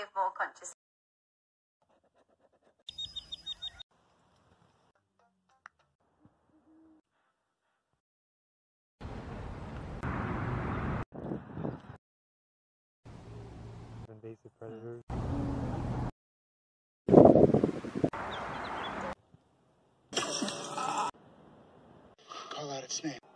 live more consciously. invasive predators. Call out its name.